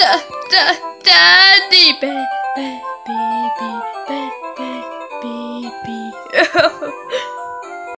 da da daddy, baby, baby, baby.